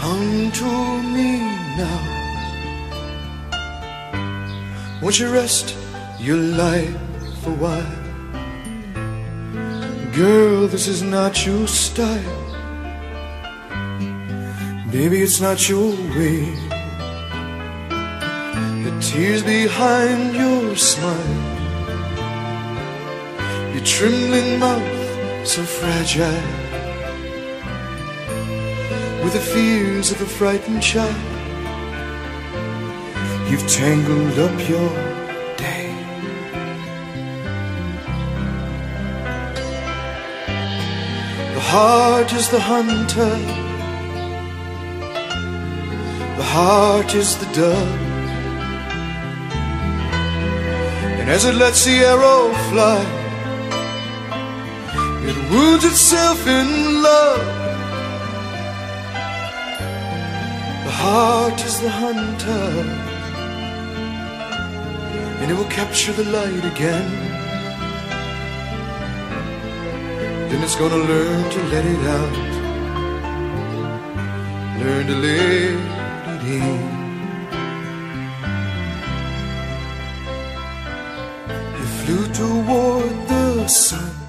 Come to me now. Won't you rest your life a while? Girl, this is not your style. Baby, it's not your way. The tears behind your smile. Your trembling mouth so fragile. With the fears of a frightened child. You've tangled up your day. The heart is the hunter. The heart is the dove. And as it lets the arrow fly, it wounds itself in love. Heart is the hunter, and it will capture the light again. Then it's gonna learn to let it out, learn to let it in. You flew toward the sun